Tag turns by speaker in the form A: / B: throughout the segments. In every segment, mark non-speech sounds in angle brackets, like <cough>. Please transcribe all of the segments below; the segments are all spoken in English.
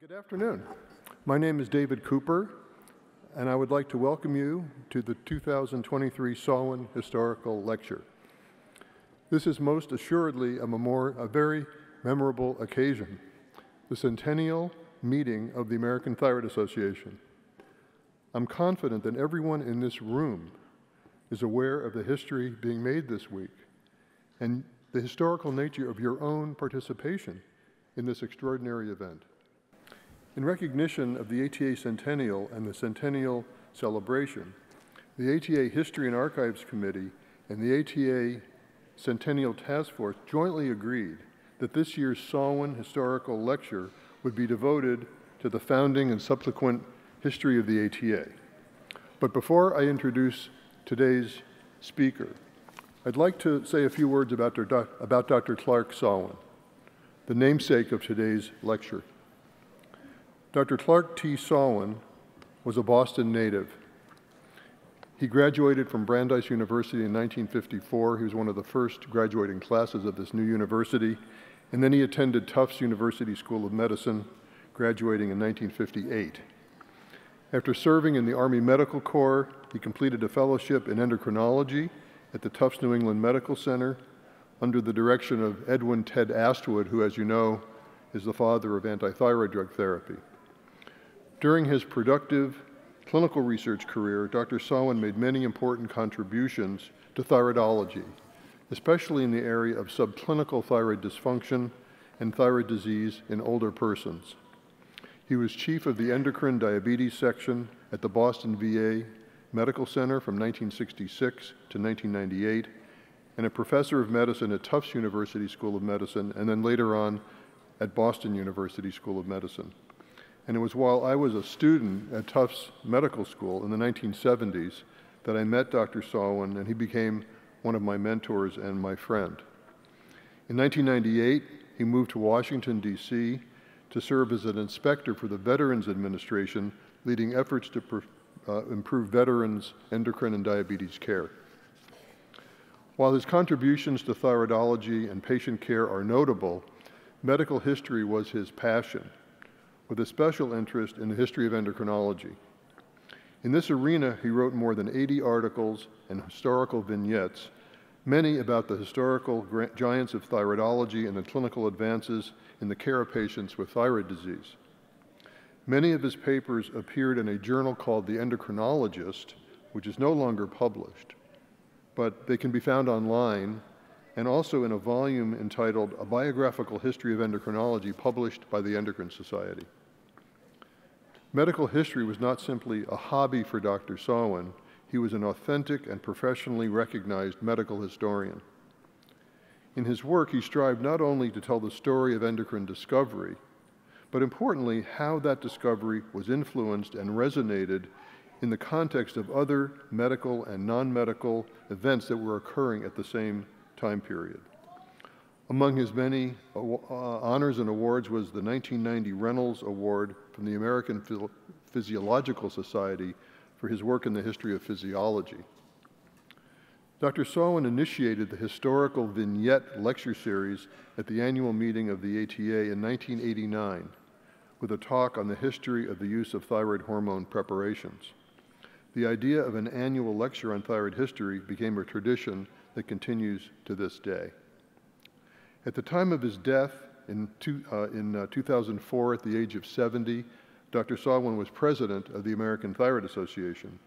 A: Good afternoon. My name is David Cooper, and I would like to welcome you to the 2023 Sawin Historical Lecture. This is most assuredly a, a very memorable occasion, the centennial meeting of the American Thyroid Association. I'm confident that everyone in this room is aware of the history being made this week and the historical nature of your own participation in this extraordinary event. In recognition of the ATA Centennial and the Centennial Celebration, the ATA History and Archives Committee and the ATA Centennial Task Force jointly agreed that this year's Sawin Historical Lecture would be devoted to the founding and subsequent history of the ATA. But before I introduce today's speaker, I'd like to say a few words about, Dr. Clark Sawin, the namesake of today's lecture. Dr. Clark T. Sawin was a Boston native. He graduated from Brandeis University in 1954. He was one of the first graduating classes of this new university. And then he attended Tufts University School of Medicine, graduating in 1958. After serving in the Army Medical Corps, he completed a fellowship in endocrinology at the Tufts New England Medical Center under the direction of Edwin Ted Astwood, who, as you know, is the father of antithyroid drug therapy. During his productive clinical research career, Dr. Sawin made many important contributions to thyroidology, especially in the area of subclinical thyroid dysfunction and thyroid disease in older persons. He was chief of the endocrine diabetes section at the Boston VA Medical Center from 1966 to 1998 and a professor of medicine at Tufts University School of Medicine and then later on at Boston University School of Medicine. And it was while I was a student at Tufts Medical School in the 1970s that I met Dr. Sawin, and he became one of my mentors and my friend. In 1998, he moved to Washington, D.C. to serve as an inspector for the Veterans Administration, leading efforts to uh, improve veterans' endocrine and diabetes care. While his contributions to thyroidology and patient care are notable, medical history was his passion with a special interest in the history of endocrinology. In this arena, he wrote more than 80 articles and historical vignettes, many about the historical giants of thyroidology and the clinical advances in the care of patients with thyroid disease. Many of his papers appeared in a journal called The Endocrinologist, which is no longer published, but they can be found online and also in a volume entitled A Biographical History of Endocrinology published by the Endocrine Society. Medical history was not simply a hobby for Dr. Sawin, he was an authentic and professionally recognized medical historian. In his work, he strived not only to tell the story of endocrine discovery, but importantly, how that discovery was influenced and resonated in the context of other medical and non medical events that were occurring at the same time period. Among his many uh, honors and awards was the 1990 Reynolds Award from the American Physiological Society for his work in the history of physiology. Dr. Sawin initiated the historical vignette lecture series at the annual meeting of the ATA in 1989 with a talk on the history of the use of thyroid hormone preparations. The idea of an annual lecture on thyroid history became a tradition that continues to this day. At the time of his death in, two, uh, in uh, 2004, at the age of 70, Dr. Sawin was president of the American Thyroid Association.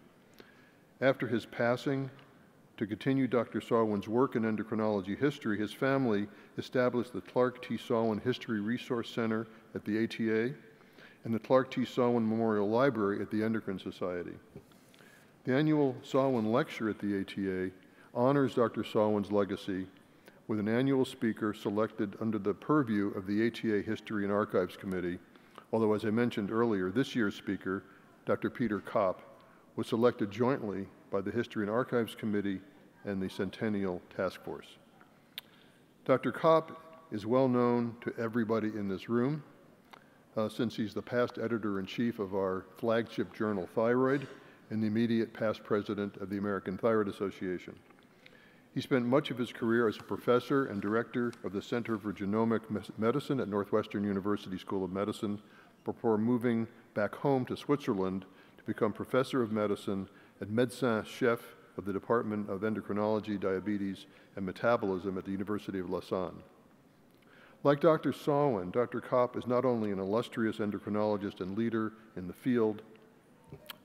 A: After his passing, to continue Dr. Sawin's work in endocrinology history, his family established the Clark T. Sawin History Resource Center at the ATA and the Clark T. Sawin Memorial Library at the Endocrine Society. The annual Sawin Lecture at the ATA honors Dr. Sawin's legacy with an annual speaker selected under the purview of the ATA History and Archives Committee, although, as I mentioned earlier, this year's speaker, Dr. Peter Kopp, was selected jointly by the History and Archives Committee and the Centennial Task Force. Dr. Kopp is well known to everybody in this room uh, since he's the past editor in chief of our flagship journal, Thyroid, and the immediate past president of the American Thyroid Association. He spent much of his career as a professor and director of the Center for Genomic Medicine at Northwestern University School of Medicine, before moving back home to Switzerland to become professor of medicine and médecin chef of the Department of Endocrinology, Diabetes, and Metabolism at the University of Lausanne. Like Dr. Sawin, Dr. Kopp is not only an illustrious endocrinologist and leader in the field.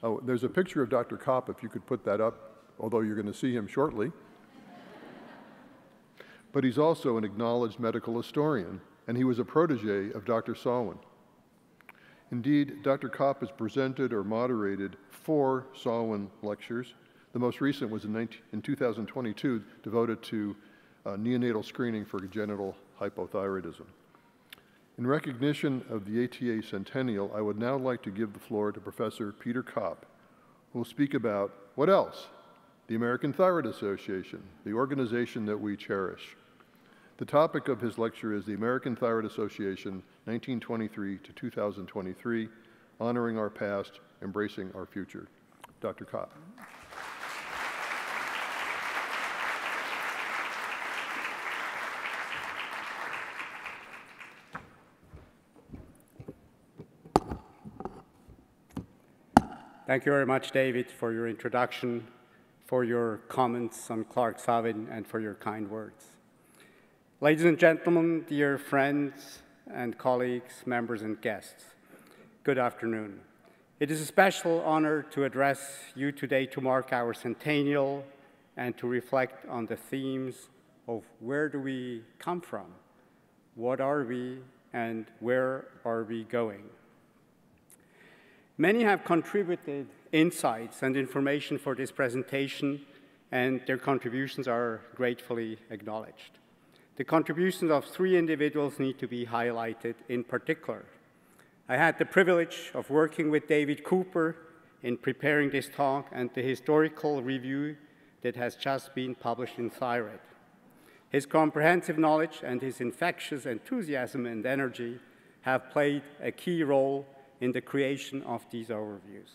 A: Oh, there's a picture of Dr. Kopp, if you could put that up, although you're going to see him shortly. But he's also an acknowledged medical historian, and he was a protege of Dr. Sawin. Indeed, Dr. Kopp has presented or moderated four Sawin lectures. The most recent was in, 19, in 2022, devoted to uh, neonatal screening for congenital hypothyroidism. In recognition of the ATA centennial, I would now like to give the floor to Professor Peter Kopp, who will speak about what else? The American Thyroid Association, the organization that we cherish. The topic of his lecture is the American Thyroid Association 1923 to 2023, honoring our past, embracing our future. Dr. Kopp.
B: Thank you very much, David, for your introduction, for your comments on Clark Sawin, and for your kind words. Ladies and gentlemen, dear friends and colleagues, members and guests, good afternoon. It is a special honor to address you today to mark our centennial and to reflect on the themes of where do we come from, what are we, and where are we going. Many have contributed insights and information for this presentation, and their contributions are gratefully acknowledged. The contributions of three individuals need to be highlighted in particular. I had the privilege of working with David Cooper in preparing this talk and the historical review that has just been published in Thyroid. His comprehensive knowledge and his infectious enthusiasm and energy have played a key role in the creation of these overviews.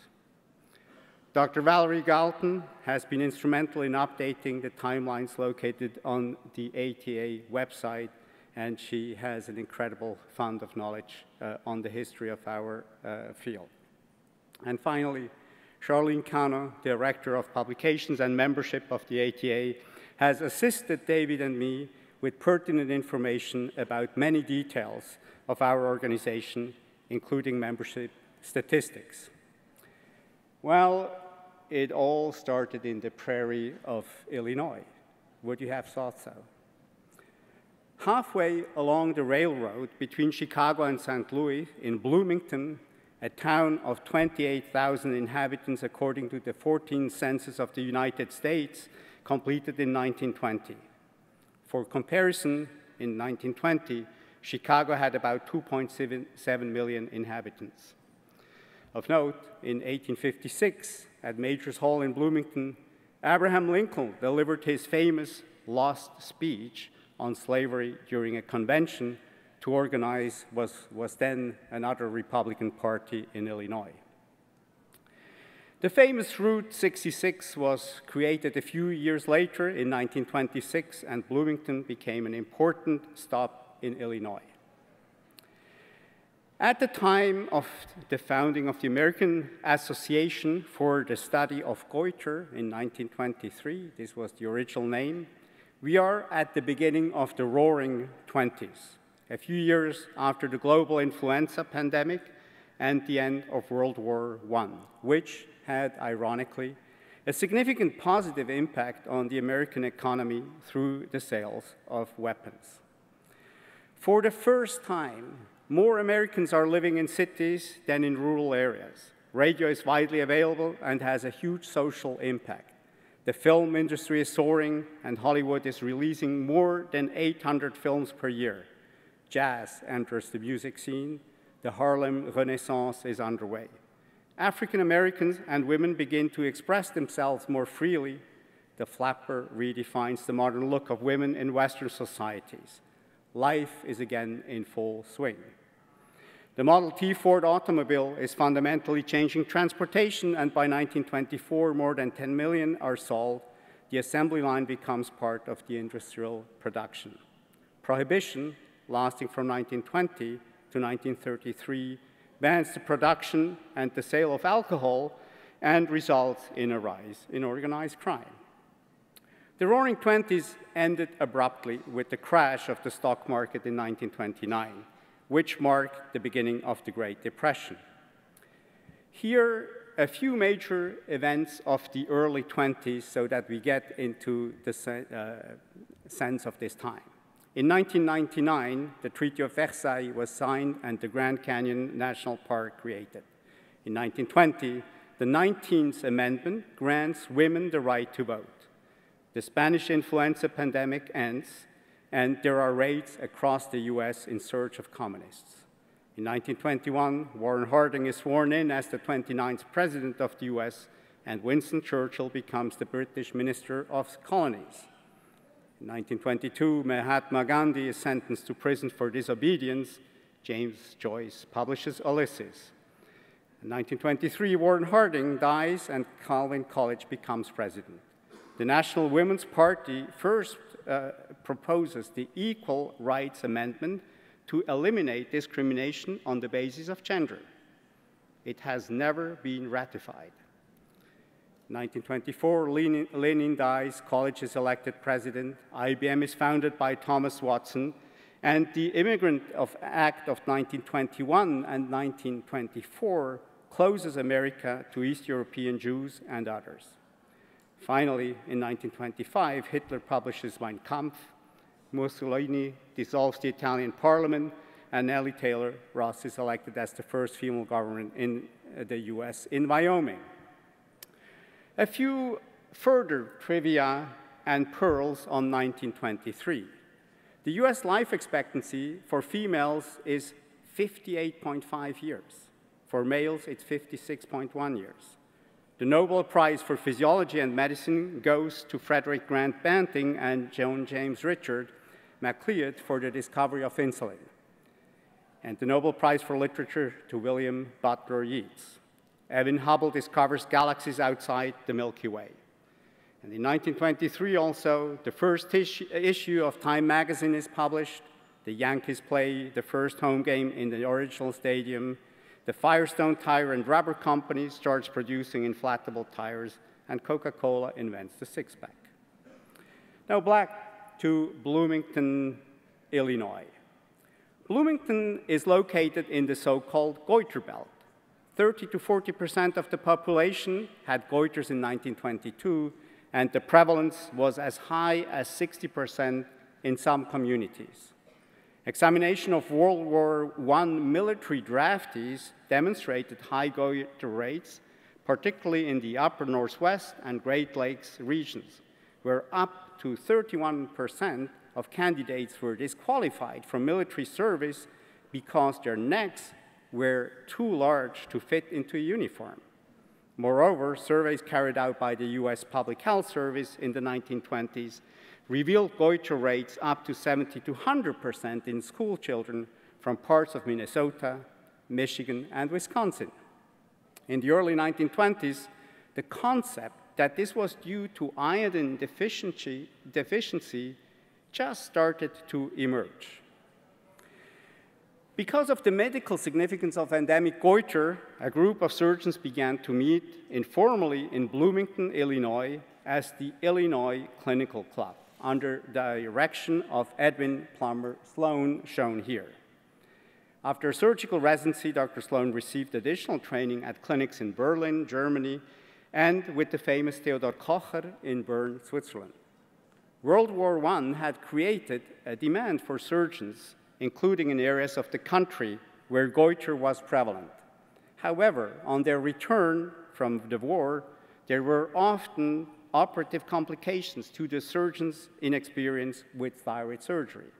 B: Dr. Valerie Galton has been instrumental in updating the timelines located on the ATA website, and she has an incredible fund of knowledge uh, on the history of our uh, field. And finally, Charlene Cano, Director of Publications and Membership of the ATA, has assisted David and me with pertinent information about many details of our organization including membership statistics. Well, it all started in the prairie of Illinois. Would you have thought so? Halfway along the railroad between Chicago and St. Louis, in Bloomington, a town of 28,000 inhabitants according to the 14th census of the United States, completed in 1920. For comparison, in 1920, Chicago had about 2.7 million inhabitants. Of note, in 1856, at Majors Hall in Bloomington, Abraham Lincoln delivered his famous lost speech on slavery during a convention to organize was, was then another Republican Party in Illinois. The famous Route 66 was created a few years later in 1926, and Bloomington became an important stop in Illinois. At the time of the founding of the American Association for the Study of Goiter in 1923, this was the original name, we are at the beginning of the roaring 20s, a few years after the global influenza pandemic and the end of World War I, which had, ironically, a significant positive impact on the American economy through the sales of weapons. For the first time, more Americans are living in cities than in rural areas. Radio is widely available and has a huge social impact. The film industry is soaring, and Hollywood is releasing more than 800 films per year. Jazz enters the music scene. The Harlem Renaissance is underway. African Americans and women begin to express themselves more freely. The flapper redefines the modern look of women in Western societies life is again in full swing. The Model T Ford automobile is fundamentally changing transportation, and by 1924, more than 10 million are sold. The assembly line becomes part of the industrial production. Prohibition, lasting from 1920 to 1933, bans the production and the sale of alcohol, and results in a rise in organized crime. The Roaring Twenties ended abruptly with the crash of the stock market in 1929, which marked the beginning of the Great Depression. Here, a few major events of the early 20s so that we get into the uh, sense of this time. In 1999, the Treaty of Versailles was signed and the Grand Canyon National Park created. In 1920, the 19th Amendment grants women the right to vote. The Spanish influenza pandemic ends, and there are raids across the US in search of communists. In 1921, Warren Harding is sworn in as the 29th President of the US, and Winston Churchill becomes the British Minister of Colonies. In 1922, Mahatma Gandhi is sentenced to prison for disobedience. James Joyce publishes Ulysses. In 1923, Warren Harding dies and Calvin Coolidge becomes president. The National Women's Party first uh, proposes the Equal Rights Amendment to eliminate discrimination on the basis of gender. It has never been ratified. 1924, Lenin, Lenin dies, Coolidge is elected president, IBM is founded by Thomas Watson, and the Immigrant of Act of 1921 and 1924 closes America to East European Jews and others. Finally, in 1925, Hitler publishes Mein Kampf, Mussolini dissolves the Italian parliament, and Nellie Taylor Ross is elected as the first female governor in uh, the US in Wyoming. A few further trivia and pearls on 1923. The US life expectancy for females is 58.5 years. For males, it's 56.1 years. The Nobel Prize for Physiology and Medicine goes to Frederick Grant Banting and Joan James Richard MacLeod for the discovery of insulin, and the Nobel Prize for Literature to William Butler Yeats. Edwin Hubble discovers galaxies outside the Milky Way. And in 1923 also, the first issue of Time magazine is published. The Yankees play the first home game in the original stadium. The Firestone Tire and Rubber Company starts producing inflatable tires, and Coca-Cola invents the six-pack. Now, black to Bloomington, Illinois. Bloomington is located in the so-called goiter belt. 30 to 40% of the population had goiters in 1922, and the prevalence was as high as 60% in some communities. Examination of World War I military draftees demonstrated high goiter rates, particularly in the upper Northwest and Great Lakes regions, where up to 31% of candidates were disqualified from military service because their necks were too large to fit into a uniform. Moreover, surveys carried out by the US Public Health Service in the 1920s revealed goiter rates up to 70 to 100% in school children from parts of Minnesota, Michigan, and Wisconsin. In the early 1920s, the concept that this was due to iodine deficiency, deficiency just started to emerge. Because of the medical significance of endemic goiter, a group of surgeons began to meet informally in Bloomington, Illinois, as the Illinois Clinical Club, under the direction of Edwin Plummer Sloan, shown here. After surgical residency, Dr. Sloan received additional training at clinics in Berlin, Germany, and with the famous Theodor Kocher in Bern, Switzerland. World War I had created a demand for surgeons, including in areas of the country where goiter was prevalent. However, on their return from the war, there were often operative complications to the surgeon's inexperience with thyroid surgery.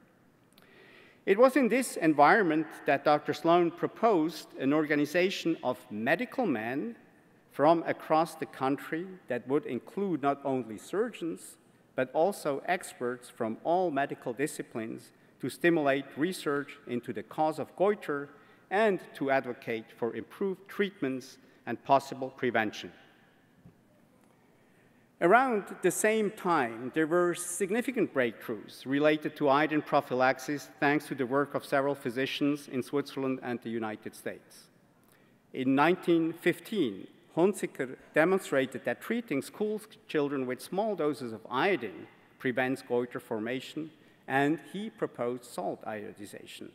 B: It was in this environment that Dr. Sloan proposed an organization of medical men from across the country that would include not only surgeons, but also experts from all medical disciplines to stimulate research into the cause of goiter and to advocate for improved treatments and possible prevention. Around the same time, there were significant breakthroughs related to iodine prophylaxis thanks to the work of several physicians in Switzerland and the United States. In 1915, Hunziker demonstrated that treating school children with small doses of iodine prevents goiter formation, and he proposed salt iodization.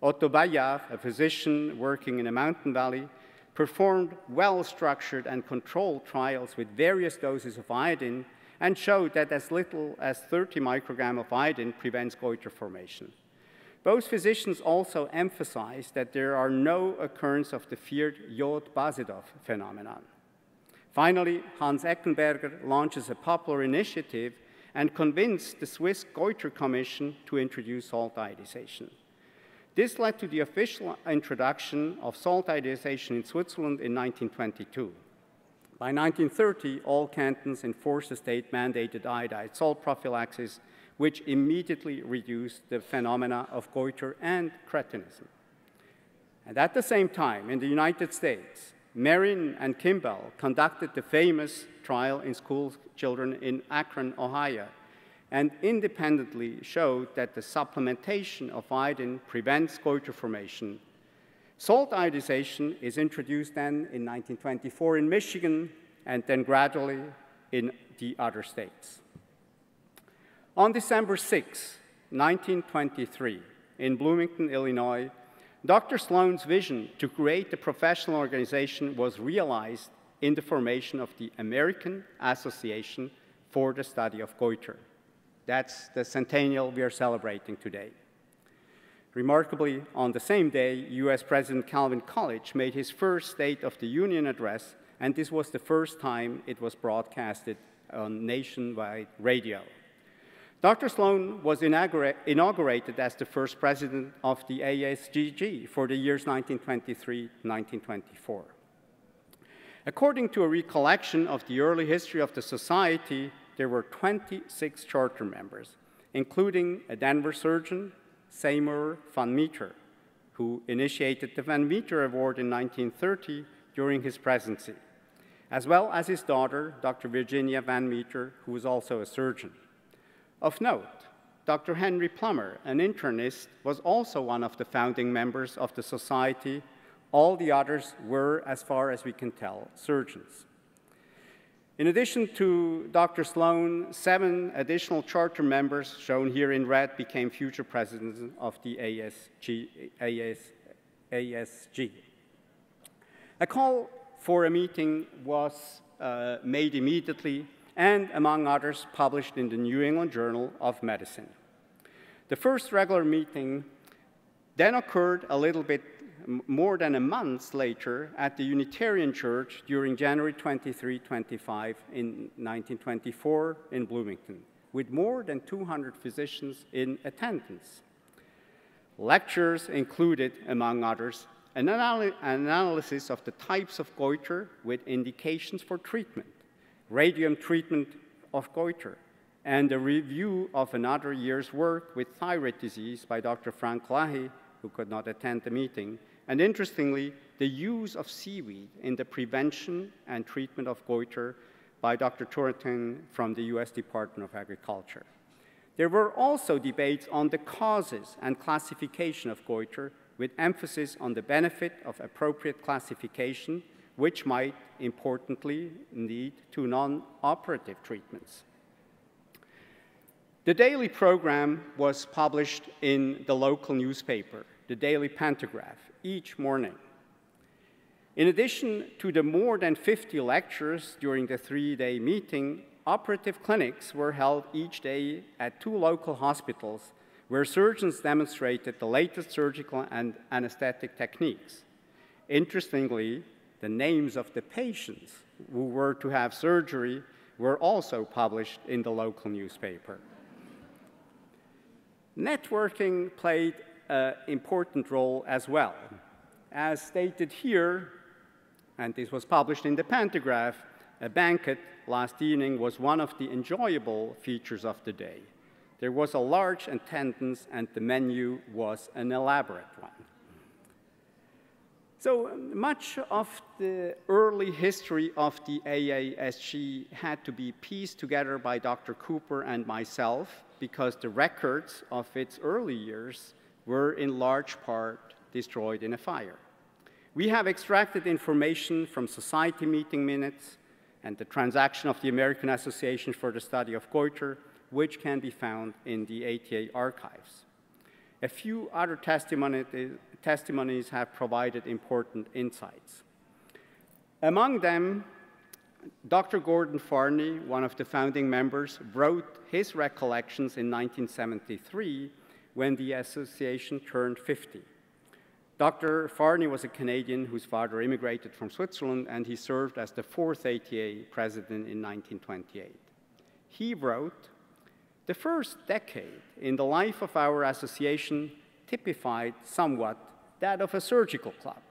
B: Otto Bayard, a physician working in a mountain valley, performed well-structured and controlled trials with various doses of iodine and showed that as little as 30 microgram of iodine prevents goiter formation. Both physicians also emphasized that there are no occurrence of the feared Jod-Basedow phenomenon. Finally, Hans Eggenberger launches a popular initiative and convinced the Swiss Goiter Commission to introduce salt iodization. This led to the official introduction of salt iodization in Switzerland in 1922. By 1930, all cantons enforced the state-mandated iodide salt prophylaxis, which immediately reduced the phenomena of goiter and cretinism. And at the same time, in the United States, Marine and Kimball conducted the famous trial in school children in Akron, Ohio, and independently showed that the supplementation of iodine prevents goiter formation. Salt iodization is introduced then in 1924 in Michigan and then gradually in the other states. On December 6, 1923, in Bloomington, Illinois, Dr. Sloan's vision to create a professional organization was realized in the formation of the American Association for the Study of Goiter. That's the centennial we are celebrating today. Remarkably, on the same day, US President Calvin Coolidge made his first State of the Union address, and this was the first time it was broadcasted on nationwide radio. Dr. Sloan was inaugurated as the first president of the ASGG for the years 1923-1924. According to a recollection of the early history of the society, there were 26 charter members, including a Denver surgeon, Seymour van Meter, who initiated the Van Meter Award in 1930 during his presidency, as well as his daughter, Dr. Virginia Van Meter, who was also a surgeon. Of note, Dr. Henry Plummer, an internist, was also one of the founding members of the society. All the others were, as far as we can tell, surgeons. In addition to Dr. Sloan, seven additional charter members, shown here in red, became future presidents of the ASG, AS, ASG. A call for a meeting was uh, made immediately and, among others, published in the New England Journal of Medicine. The first regular meeting then occurred a little bit more than a month later at the Unitarian Church during January 23 25 in 1924 in Bloomington, with more than 200 physicians in attendance. Lectures included, among others, an, anal an analysis of the types of goiter with indications for treatment, radium treatment of goiter, and a review of another year's work with thyroid disease by Dr. Frank Lahey, who could not attend the meeting, and interestingly, the use of seaweed in the prevention and treatment of goiter by Dr. Turrentine from the US Department of Agriculture. There were also debates on the causes and classification of goiter with emphasis on the benefit of appropriate classification, which might importantly lead to non-operative treatments. The daily program was published in the local newspaper, the Daily Pantograph, each morning. In addition to the more than 50 lectures during the three-day meeting, operative clinics were held each day at two local hospitals where surgeons demonstrated the latest surgical and anesthetic techniques. Interestingly, the names of the patients who were to have surgery were also published in the local newspaper. Networking played an important role as well. As stated here, and this was published in the Pantograph, a banquet last evening was one of the enjoyable features of the day. There was a large attendance and the menu was an elaborate one. So much of the early history of the AASG had to be pieced together by Dr. Cooper and myself because the records of its early years were in large part destroyed in a fire. We have extracted information from society meeting minutes and the transaction of the American Association for the Study of Goiter, which can be found in the ATA archives. A few other testimonies have provided important insights. Among them, Dr. Gordon Fahrni, one of the founding members, wrote his recollections in 1973 when the association turned 50. Dr. Fahrni was a Canadian whose father immigrated from Switzerland, and he served as the fourth ATA president in 1928. He wrote, The first decade in the life of our association typified somewhat that of a surgical club,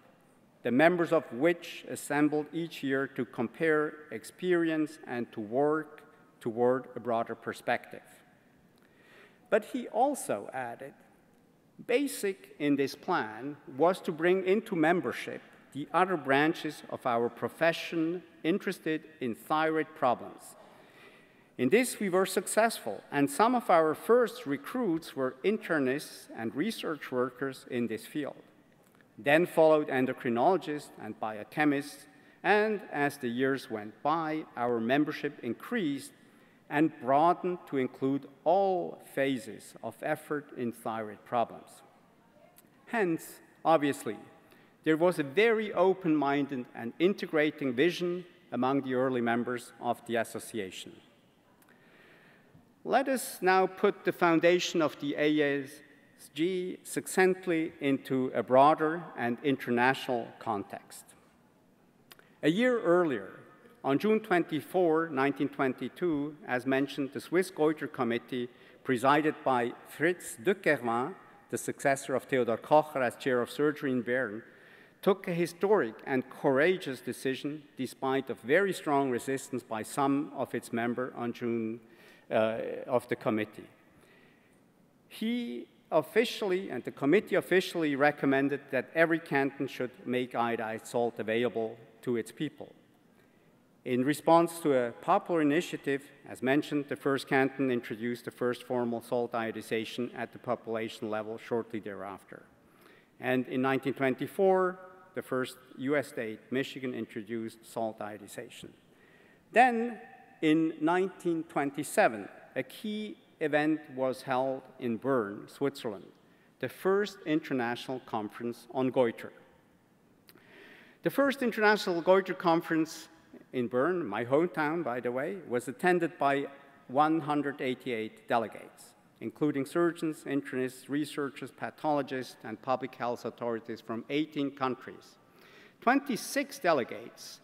B: the members of which assembled each year to compare experience and to work toward a broader perspective. But he also added Basic in this plan was to bring into membership the other branches of our profession interested in thyroid problems. In this, we were successful, and some of our first recruits were internists and research workers in this field. Then followed endocrinologists and biochemists, and as the years went by, our membership increased and broadened to include all phases of effort in thyroid problems. Hence, obviously, there was a very open-minded and integrating vision among the early members of the association. Let us now put the foundation of the ASG succinctly into a broader and international context. A year earlier, on June 24, 1922, as mentioned, the Swiss Goiter Committee, presided by Fritz de Quervain, the successor of Theodor Kocher as chair of surgery in Bern, took a historic and courageous decision despite of very strong resistance by some of its members on June uh, of the committee. He officially, and the committee officially recommended that every canton should make iodized salt available to its people. In response to a popular initiative, as mentioned, the first canton introduced the first formal salt iodization at the population level shortly thereafter. And in 1924, the first US state, Michigan, introduced salt iodization. Then, in 1927, a key event was held in Bern, Switzerland, the first international conference on goiter. The first international goiter conference in Bern, my hometown, by the way, was attended by 188 delegates, including surgeons, internists, researchers, pathologists, and public health authorities from 18 countries. 26 delegates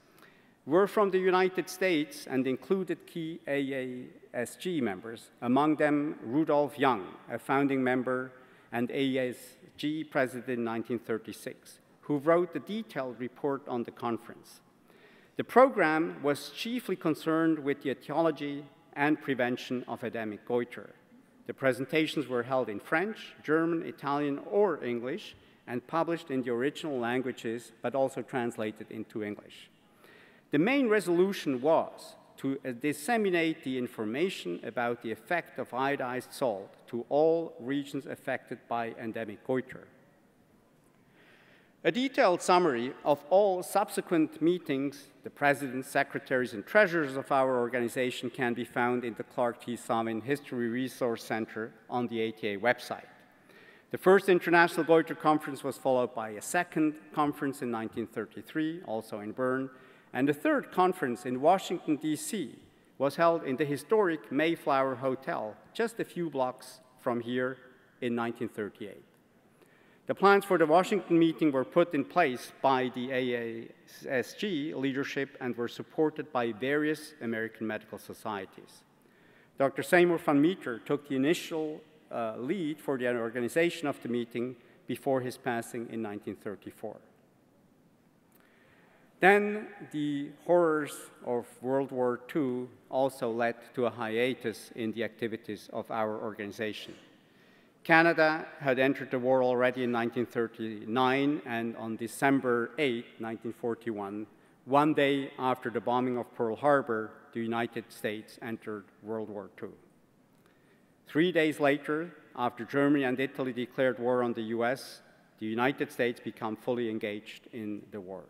B: were from the United States and included key AASG members, among them Rudolf Young, a founding member and AASG president in 1936, who wrote the detailed report on the conference. The program was chiefly concerned with the etiology and prevention of endemic goiter. The presentations were held in French, German, Italian, or English, and published in the original languages, but also translated into English. The main resolution was to uh, disseminate the information about the effect of iodized salt to all regions affected by endemic goiter. A detailed summary of all subsequent meetings, the presidents, secretaries, and treasurers of our organization can be found in the Clark T. Sawin History Resource Center on the ATA website. The first International Goiter Conference was followed by a second conference in 1933, also in Bern, and the third conference in Washington, D.C. was held in the historic Mayflower Hotel, just a few blocks from here in 1938. The plans for the Washington meeting were put in place by the AASG leadership and were supported by various American medical societies. Dr. Seymour van Meter took the initial uh, lead for the organization of the meeting before his passing in 1934. Then the horrors of World War II also led to a hiatus in the activities of our organization. Canada had entered the war already in 1939, and on December 8, 1941, one day after the bombing of Pearl Harbor, the United States entered World War II. Three days later, after Germany and Italy declared war on the US, the United States became fully engaged in the war.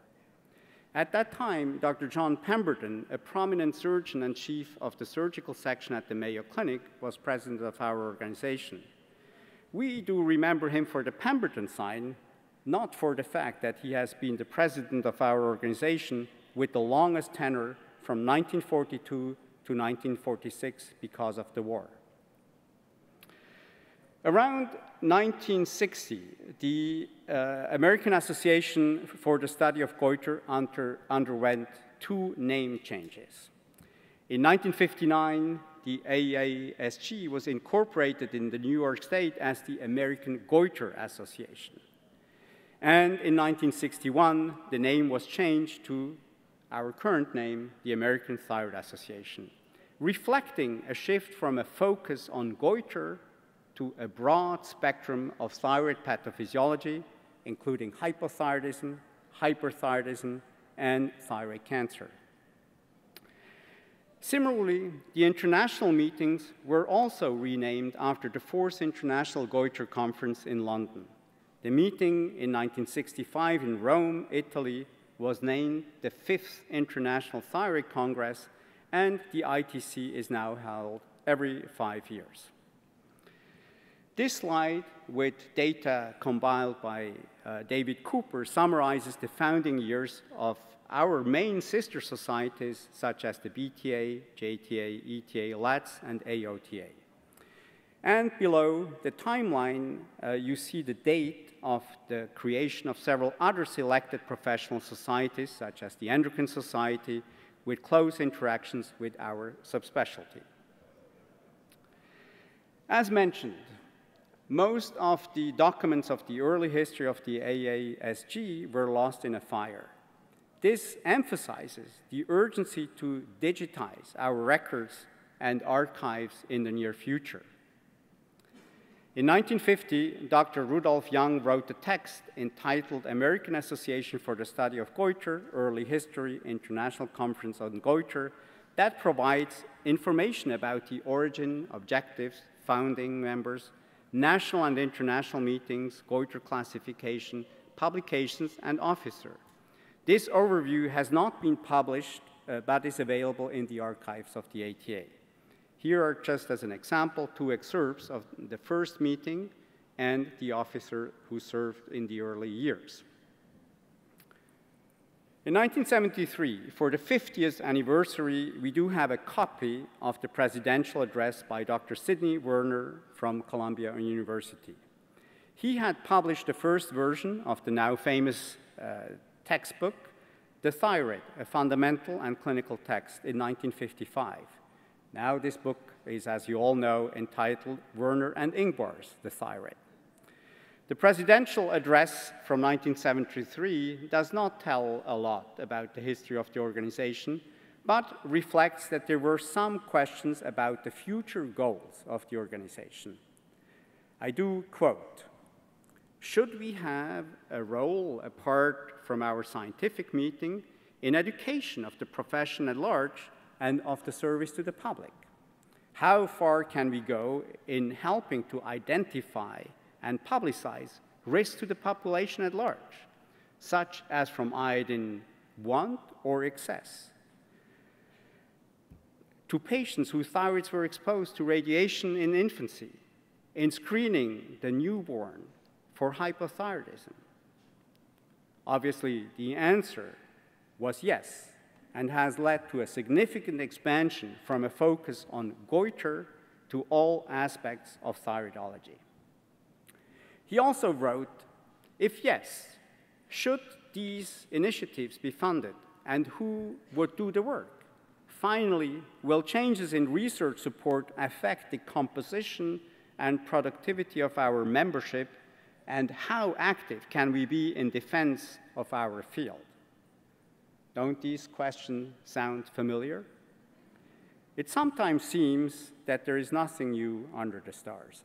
B: At that time, Dr. John Pemberton, a prominent surgeon and chief of the surgical section at the Mayo Clinic, was president of our organization. We do remember him for the Pemberton sign, not for the fact that he has been the president of our organization with the longest tenure from 1942 to 1946 because of the war. Around 1960, the uh, American Association for the Study of Goiter under, underwent two name changes. In 1959, the AASG was incorporated in the New York State as the American Goiter Association. And in 1961, the name was changed to our current name, the American Thyroid Association, reflecting a shift from a focus on goiter to a broad spectrum of thyroid pathophysiology, including hypothyroidism, hyperthyroidism, and thyroid cancer. Similarly, the international meetings were also renamed after the Fourth International Goiter Conference in London. The meeting in 1965 in Rome, Italy, was named the Fifth International Thyroid Congress, and the ITC is now held every five years. This slide, with data compiled by uh, David Cooper, summarizes the founding years of our main sister societies, such as the BTA, JTA, ETA, LATS, and AOTA. And below the timeline, uh, you see the date of the creation of several other selected professional societies, such as the Endocrine Society, with close interactions with our subspecialty. As mentioned, most of the documents of the early history of the AASG were lost in a fire. This emphasizes the urgency to digitize our records and archives in the near future. In 1950, Dr. Rudolf Young wrote a text entitled American Association for the Study of Goiter, Early History, International Conference on Goiter, that provides information about the origin, objectives, founding members, national and international meetings, goiter classification, publications, and officer. This overview has not been published, uh, but is available in the archives of the ATA. Here are just as an example, two excerpts of the first meeting and the officer who served in the early years. In 1973, for the 50th anniversary, we do have a copy of the presidential address by Dr. Sidney Werner from Columbia University. He had published the first version of the now famous uh, textbook, The Thyroid, a Fundamental and Clinical Text, in 1955. Now this book is, as you all know, entitled Werner and Ingbar's The Thyroid. The presidential address from 1973 does not tell a lot about the history of the organization, but reflects that there were some questions about the future goals of the organization. I do quote, should we have a role apart from our scientific meeting in education of the profession at large and of the service to the public? How far can we go in helping to identify and publicize risks to the population at large, such as from iodine want or excess. To patients whose thyroids were exposed to radiation in infancy, in screening the newborn for hypothyroidism. Obviously, the answer was yes, and has led to a significant expansion from a focus on goiter to all aspects of thyroidology. He also wrote, if yes, should these initiatives be funded and who would do the work? Finally, will changes in research support affect the composition and productivity of our membership and how active can we be in defense of our field? Don't these questions sound familiar? It sometimes seems that there is nothing new under the stars.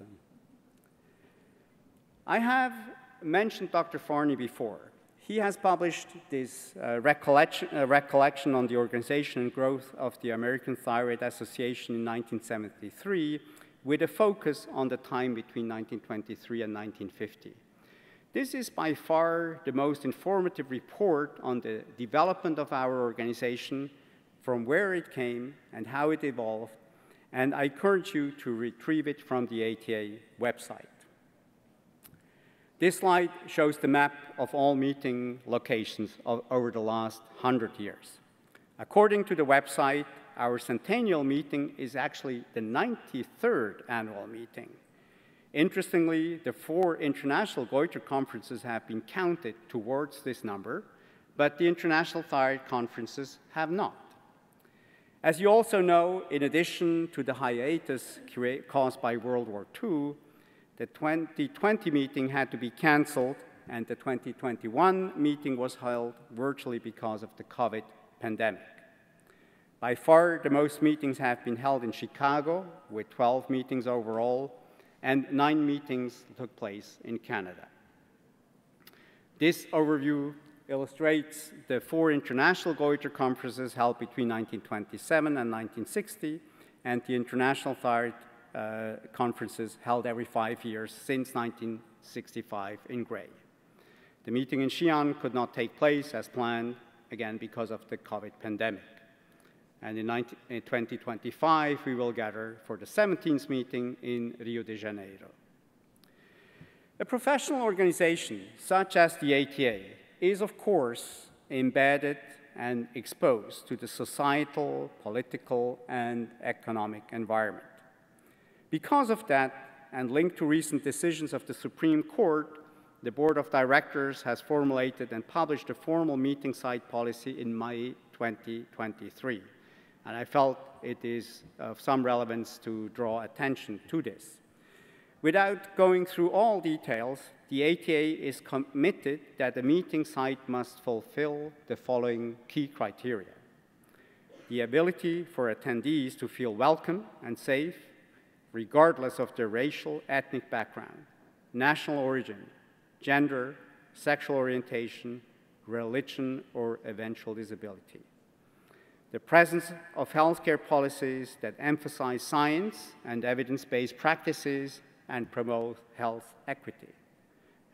B: I have mentioned Dr. Fahrni before. He has published this uh, recollection, uh, recollection, on the organization and growth of the American Thyroid Association in 1973 with a focus on the time between 1923 and 1950. This is by far the most informative report on the development of our organization, from where it came and how it evolved, and I encourage you to retrieve it from the ATA website. This slide shows the map of all meeting locations of, over the last 100 years. According to the website, our centennial meeting is actually the 93rd annual meeting. Interestingly, the four international Goiter conferences have been counted towards this number, but the international thyroid conferences have not. As you also know, in addition to the hiatus caused by World War II, the 2020 meeting had to be canceled, and the 2021 meeting was held virtually because of the COVID pandemic. By far, the most meetings have been held in Chicago, with 12 meetings overall, and nine meetings took place in Canada. This overview illustrates the four international Goiter conferences held between 1927 and 1960, and the International Thyroid uh, conferences held every five years since 1965 in gray. The meeting in Xi'an could not take place as planned, again because of the COVID pandemic. And in, 19, in 2025, we will gather for the 17th meeting in Rio de Janeiro. A professional organization such as the ATA is, of course, embedded and exposed to the societal, political, and economic environment. Because of that, and linked to recent decisions of the Supreme Court, the Board of Directors has formulated and published a formal meeting site policy in May 2023. And I felt it is of some relevance to draw attention to this. Without going through all details, the ATA is committed that the meeting site must fulfill the following key criteria. The ability for attendees to feel welcome and safe regardless of their racial, ethnic background, national origin, gender, sexual orientation, religion, or eventual disability. The presence of healthcare policies that emphasize science and evidence-based practices and promote health equity.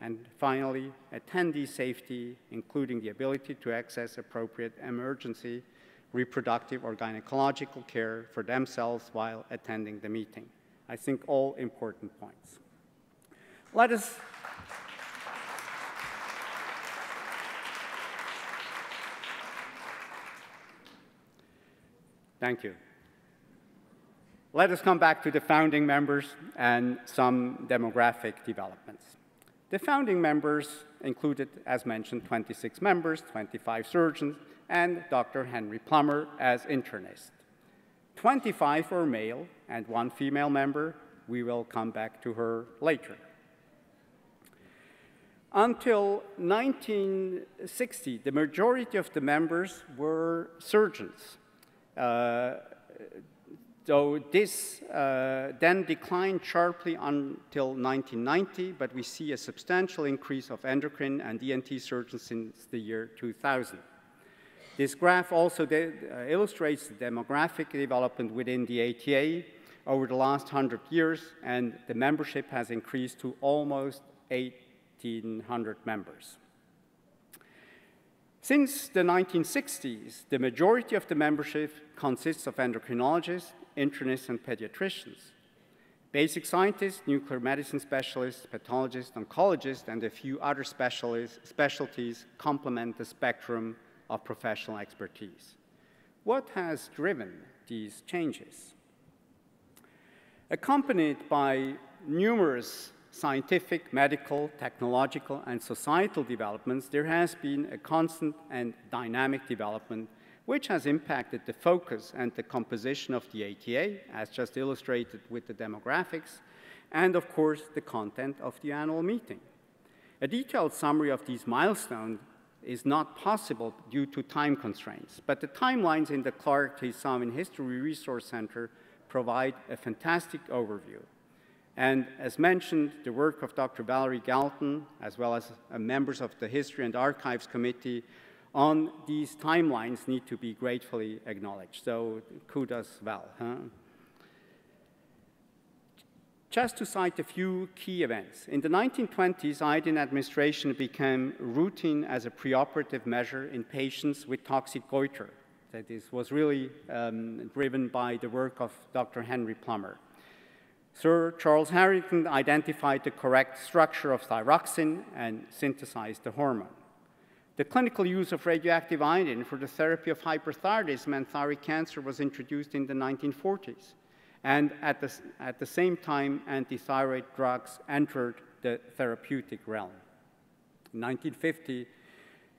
B: And finally, attendee safety, including the ability to access appropriate emergency, reproductive, or gynecological care for themselves while attending the meeting. I think all important points. Let us Thank you. Let us come back to the founding members and some demographic developments. The founding members included, as mentioned, 26 members, 25 surgeons, and Dr. Henry Plummer as internist. 25 were male and one female member. We will come back to her later. Until 1960, the majority of the members were surgeons. Uh, so this uh, then declined sharply until 1990, but we see a substantial increase of endocrine and ENT surgeons since the year 2000. This graph also uh, illustrates the demographic development within the ATA over the last 100 years, and the membership has increased to almost 1,800 members. Since the 1960s, the majority of the membership consists of endocrinologists, internists, and pediatricians. Basic scientists, nuclear medicine specialists, pathologists, oncologists, and a few other specialties complement the spectrum of professional expertise. What has driven these changes? Accompanied by numerous scientific, medical, technological, and societal developments, there has been a constant and dynamic development which has impacted the focus and the composition of the ATA, as just illustrated with the demographics, and of course the content of the annual meeting. A detailed summary of these milestones is not possible due to time constraints, but the timelines in the Clark T. Sawin History Resource Center provide a fantastic overview. And as mentioned, the work of Dr. Valerie Galton, as well as uh, members of the History and Archives Committee on these timelines need to be gratefully acknowledged. So kudos, Val. Huh? Just to cite a few key events. In the 1920s, iodine administration became routine as a preoperative measure in patients with toxic goiter. That is, was really um, driven by the work of Dr. Henry Plummer. Sir Charles Harington identified the correct structure of thyroxine and synthesized the hormone. The clinical use of radioactive iodine for the therapy of hyperthyroidism and thyroid cancer was introduced in the 1940s. And at the, at the same time, antithyroid drugs entered the therapeutic realm. In 1950,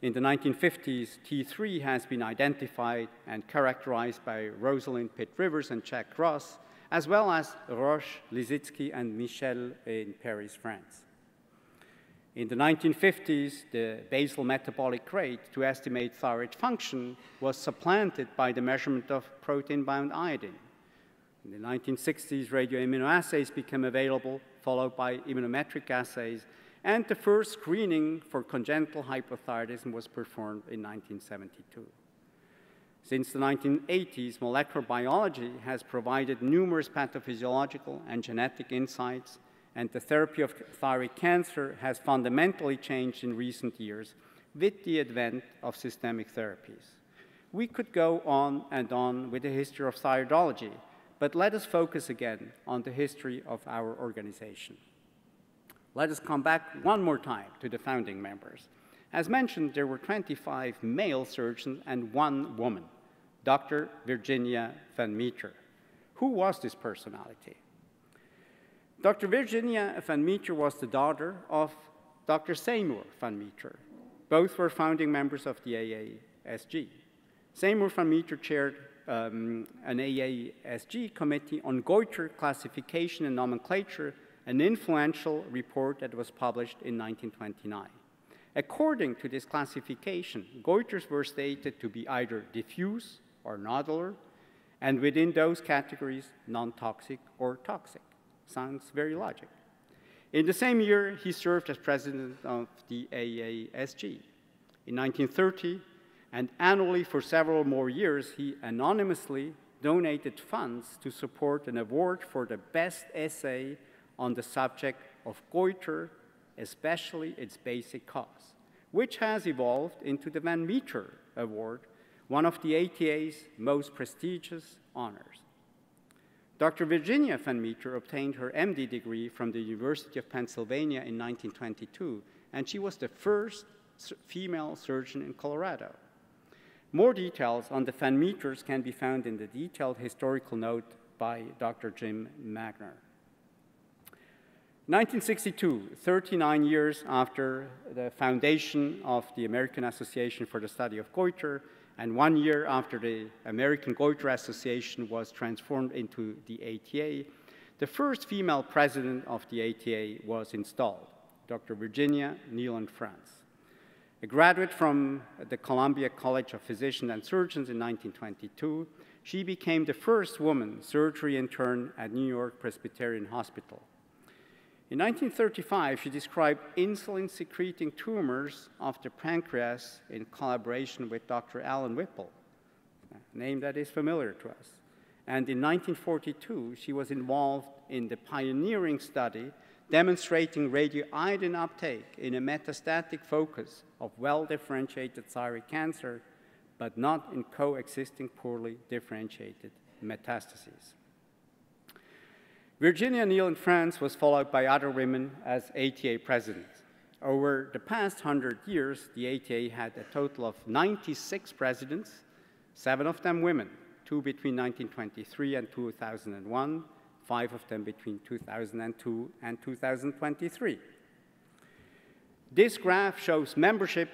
B: in the 1950s, T3 has been identified and characterized by Rosalind Pitt Rivers and Jack Gross, as well as Roche, Lissitzky, and Michel in Paris, France. In the 1950s, the basal metabolic rate to estimate thyroid function was supplanted by the measurement of protein-bound iodine. In the 1960s, radioimmunoassays became available, followed by immunometric assays, and the first screening for congenital hypothyroidism was performed in 1972. Since the 1980s, molecular biology has provided numerous pathophysiological and genetic insights, and the therapy of thyroid cancer has fundamentally changed in recent years with the advent of systemic therapies. We could go on and on with the history of thyroidology, but let us focus again on the history of our organization. Let us come back one more time to the founding members. As mentioned, there were 25 male surgeons and one woman, Dr. Virginia van Meter. Who was this personality? Dr. Virginia van Meter was the daughter of Dr. Seymour van Meter. Both were founding members of the AASG. Seymour van Meter chaired um, an AASG committee on goiter classification and nomenclature, an influential report that was published in 1929. According to this classification, goiters were stated to be either diffuse or nodular, and within those categories, non-toxic or toxic. Sounds very logical. In the same year, he served as president of the AASG. In 1930, and annually for several more years, he anonymously donated funds to support an award for the best essay on the subject of goiter, especially its basic cause, which has evolved into the Van Meter Award, one of the ATA's most prestigious honors. Dr. Virginia Van Meter obtained her MD degree from the University of Pennsylvania in 1922, and she was the first female surgeon in Colorado. More details on the Van Meters can be found in the detailed historical note by Dr. Jim Magner. 1962, 39 years after the foundation of the American Association for the Study of Goiter, and one year after the American Goiter Association was transformed into the ATA, the first female president of the ATA was installed, Dr. Virginia Kneeland-Frantz. A graduate from the Columbia College of Physicians and Surgeons in 1922, she became the first woman surgery intern at New York Presbyterian Hospital. In 1935, she described insulin-secreting tumors of the pancreas in collaboration with Dr. Allen Whipple, a name that is familiar to us. And in 1942, she was involved in the pioneering study demonstrating radioiodine uptake in a metastatic focus of well-differentiated thyroid cancer, but not in coexisting poorly differentiated metastases. Virginia Kneeland Frantz was followed by other women as ATA presidents. Over the past 100 years, the ATA had a total of 96 presidents, seven of them women, two between 1923 and 2001, five of them between 2002 and 2023. This graph shows membership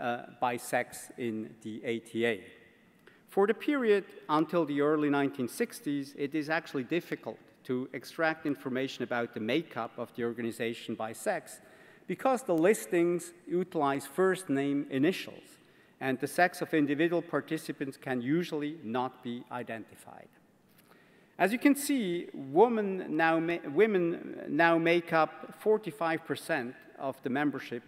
B: uh, by sex in the ATA. For the period until the early 1960s, it is actually difficult to extract information about the makeup of the organization by sex because the listings utilize first name initials, and the sex of individual participants can usually not be identified. As you can see, women now, women now make up 45% of the membership,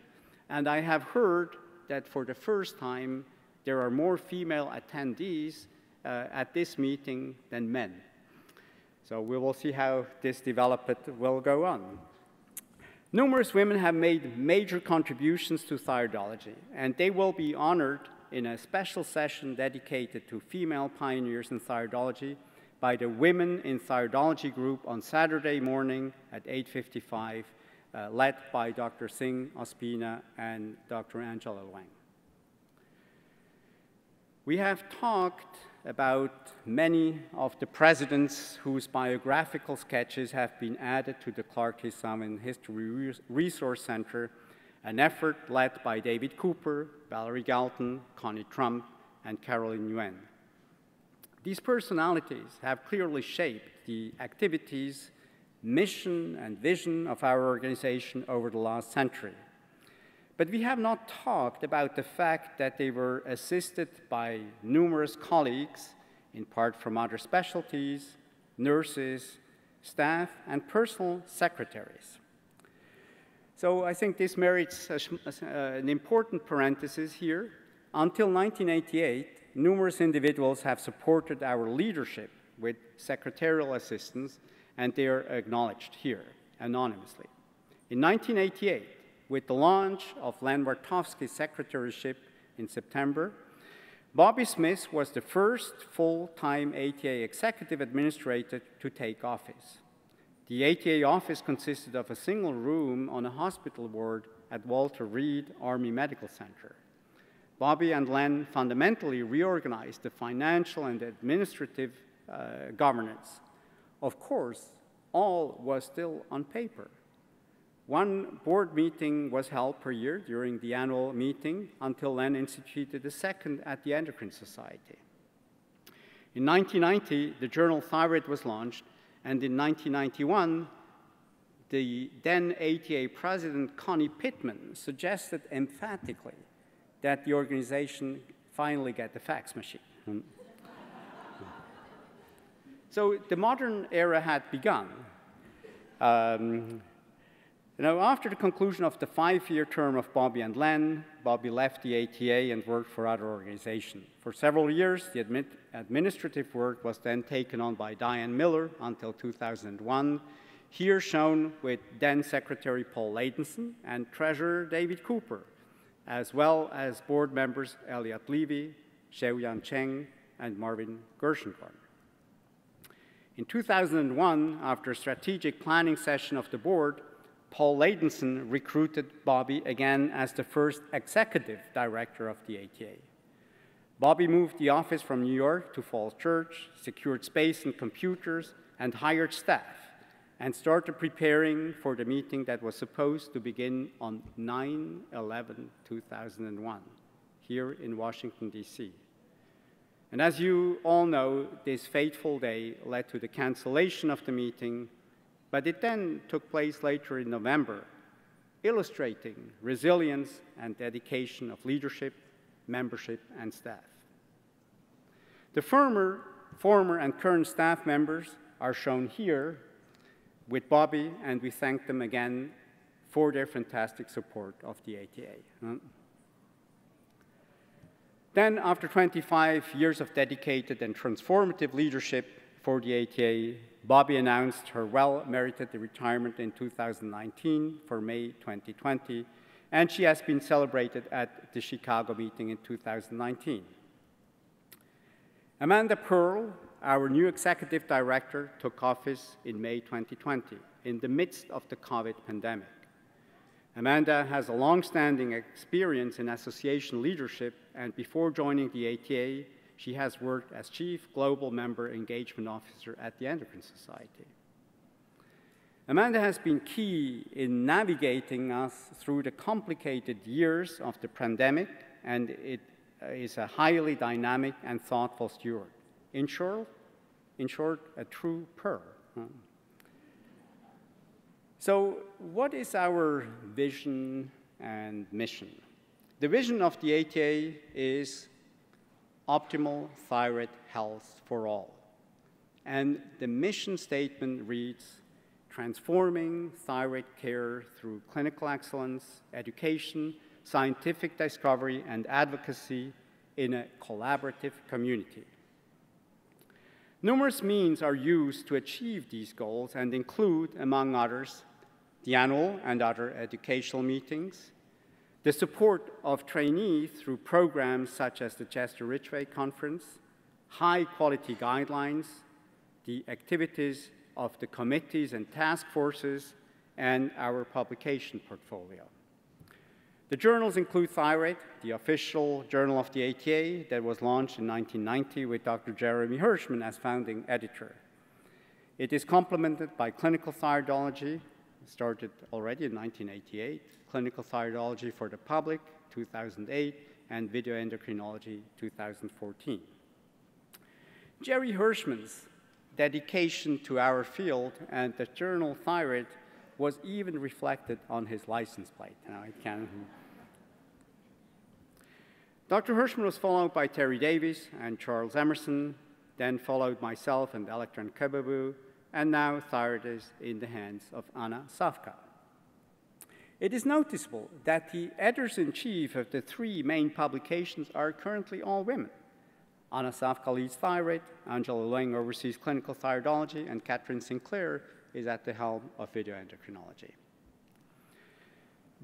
B: and I have heard that for the first time, there are more female attendees uh, at this meeting than men. So we will see how this development will go on. Numerous women have made major contributions to thyroidology, and they will be honored in a special session dedicated to female pioneers in thyroidology by the Women in Thyroidology group on Saturday morning at 8.55, uh, led by Dr. Singh Ospina and Dr. Angela Leung. We have talked about many of the presidents whose biographical sketches have been added to the Clark. Sawin History Resource Center, an effort led by David Cooper, Valerie Galton, Connie Trump, and Carolyn Yuen. These personalities have clearly shaped the activities, mission, and vision of our organization over the last century. But we have not talked about the fact that they were assisted by numerous colleagues, in part from other specialties, nurses, staff, and personal secretaries. So I think this merits a, uh, an important parenthesis here. Until 1988, numerous individuals have supported our leadership with secretarial assistance, and they are acknowledged here anonymously. In 1988, with the launch of Len Wartofsky's secretaryship in September, Bobbi Smith was the first full-time ATA executive administrator to take office. The ATA office consisted of a single room on a hospital ward at Walter Reed Army Medical Center. Bobbi and Len fundamentally reorganized the financial and administrative uh, governance. Of course, all was still on paper. One board meeting was held per year during the annual meeting until then instituted a second at the Endocrine Society. In 1990, the journal Thyroid was launched, and in 1991, the then ATA president Connie Pittman suggested emphatically that the organization finally get the fax machine. <laughs> so the modern era had begun. Um, know, after the conclusion of the five-year term of Bobbi and Len, Bobbi left the ATA and worked for other organizations. For several years, the administrative work was then taken on by Diane Miller until 2001, here shown with then Secretary Paul Ladenson and Treasurer David Cooper, as well as board members Elliot Levy, Sheue-yann Cheng, and Marvin Gershengorn. In 2001, after a strategic planning session of the board, Paul Ladenson recruited Bobbi again as the first executive director of the ATA. Bobbi moved the office from New York to Falls Church, secured space and computers, and hired staff, and started preparing for the meeting that was supposed to begin on 9 11 2001, here in Washington, D.C. And as you all know, this fateful day led to the cancellation of the meeting but it then took place later in November, illustrating resilience and dedication of leadership, membership, and staff. The former, former and current staff members are shown here with Bobbi, and we thank them again for their fantastic support of the ATA. Hmm. Then, after 25 years of dedicated and transformative leadership for the ATA, Bobbi announced her well-merited retirement in 2019 for May 2020, and she has been celebrated at the Chicago meeting in 2019. Amanda Perl, our new executive director, took office in May 2020 in the midst of the COVID pandemic. Amanda has a long-standing experience in association leadership, and before joining the ATA, she has worked as Chief Global Member Engagement Officer at the Endocrine Society. Amanda has been key in navigating us through the complicated years of the pandemic, and it is a highly dynamic and thoughtful steward. In short, in short a true pearl. So, what is our vision and mission? The vision of the ATA is optimal thyroid health for all. And the mission statement reads, transforming thyroid care through clinical excellence, education, scientific discovery, and advocacy in a collaborative community. Numerous means are used to achieve these goals and include, among others, the annual and other educational meetings, the support of trainees through programs such as the Chester Ridgway Conference, high quality guidelines, the activities of the committees and task forces, and our publication portfolio. The journals include Thyroid, the official journal of the ATA that was launched in 1990 with Dr. Jerome Hershman as founding editor. It is complemented by Clinical Thyroidology, started already in 1988, Clinical Thyroidology for the Public, 2008, and Video Endocrinology, 2014. Jerry Hershman's dedication to our field and the journal Thyroid was even reflected on his license plate. Now it can. Hmm. Dr. Hershman was followed by Terry Davies and Charles Emerson, then followed myself and Electron Kebebew, and now Thyroid is in the hands of Anna Sawka. It is noticeable that the editors-in-chief of the three main publications are currently all women. Anna Sawka leads thyroid, Angela Leung oversees clinical thyroidology, and Catherine Sinclair is at the helm of video endocrinology.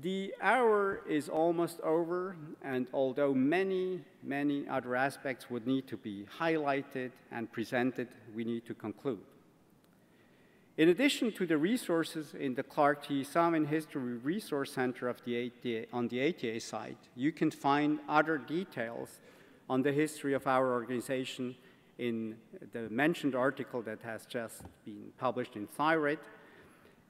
B: The hour is almost over, and although many, many other aspects would need to be highlighted and presented, we need to conclude. In addition to the resources in the Clark T. Sawin History Resource Center the ATA, on the ATA site, you can find other details on the history of our organization in the mentioned article that has just been published in Thyroid,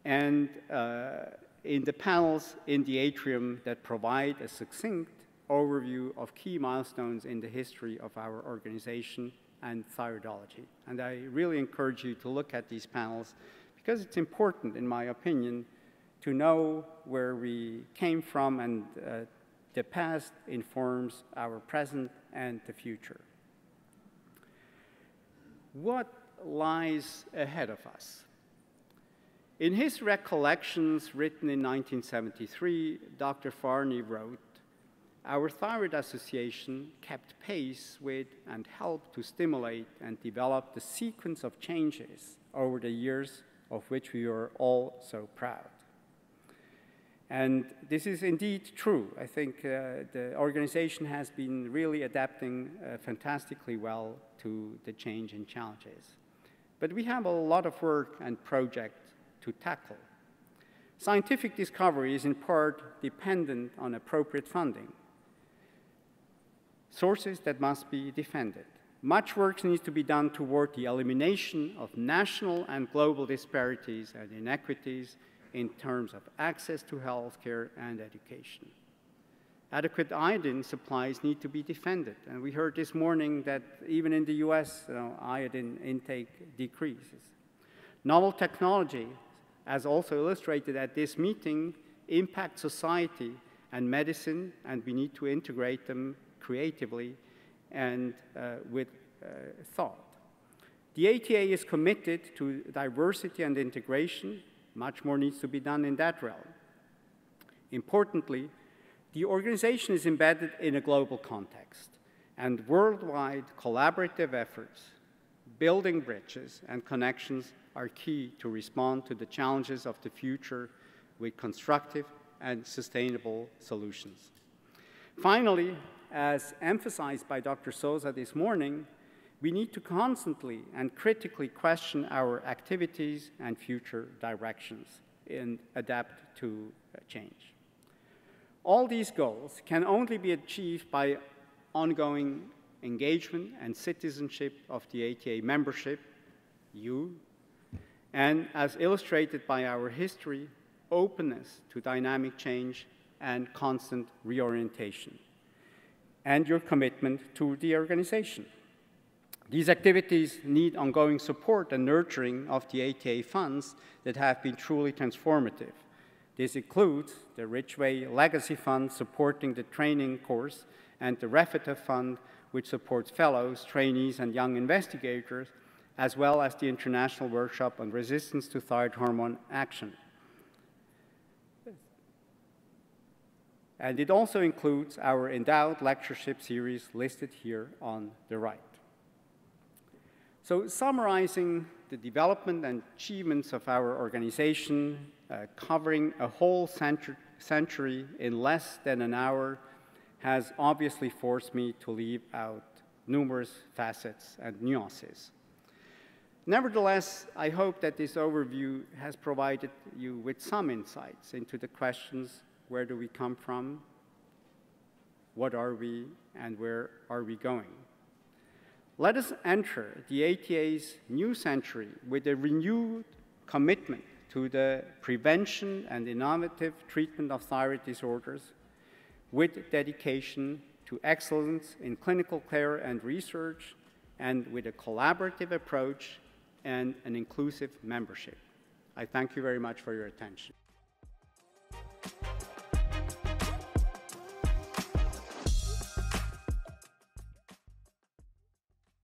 B: and uh, in the panels in the atrium that provide a succinct overview of key milestones in the history of our organization and thyroidology. And I really encourage you to look at these panels because it's important, in my opinion, to know where we came from and uh, the past informs our present and the future. What lies ahead of us? In his recollections written in 1973, Dr. Fahrni wrote, Our Thyroid Association kept pace with and helped to stimulate and develop the sequence of changes over the years of which we are all so proud. And this is indeed true. I think uh, the organization has been really adapting uh, fantastically well to the change and challenges. But we have a lot of work and projects to tackle. Scientific discovery is in part dependent on appropriate funding, sources that must be defended. Much work needs to be done toward the elimination of national and global disparities and inequities in terms of access to healthcare and education. Adequate iodine supplies need to be defended, and we heard this morning that even in the US, you uh, know, iodine intake decreases. Novel technology, as also illustrated at this meeting, impact society and medicine, and we need to integrate them creatively and uh, with uh, thought. The ATA is committed to diversity and integration much more needs to be done in that realm. Importantly, the organization is embedded in a global context, and worldwide collaborative efforts, building bridges and connections are key to respond to the challenges of the future with constructive and sustainable solutions. Finally, as emphasized by Dr. Souza this morning, we need to constantly and critically question our activities and future directions and adapt to uh, change. All these goals can only be achieved by ongoing engagement and citizenship of the ATA membership, you, and as illustrated by our history, openness to dynamic change and constant reorientation, and your commitment to the organization. These activities need ongoing support and nurturing of the ATA funds that have been truly transformative. This includes the Ridgway Legacy Fund supporting the training course and the Refetoff Fund, which supports fellows, trainees, and young investigators, as well as the International Workshop on Resistance to Thyroid Hormone Action. And it also includes our endowed lectureship series listed here on the right. So summarizing the development and achievements of our organization, uh, covering a whole century, century in less than an hour, has obviously forced me to leave out numerous facets and nuances. Nevertheless, I hope that this overview has provided you with some insights into the questions where do we come from, what are we, and where are we going. Let us enter the ATA's new century with a renewed commitment to the prevention and innovative treatment of thyroid disorders with dedication to excellence in clinical care and research and with a collaborative approach and an inclusive membership. I thank you very much for your attention.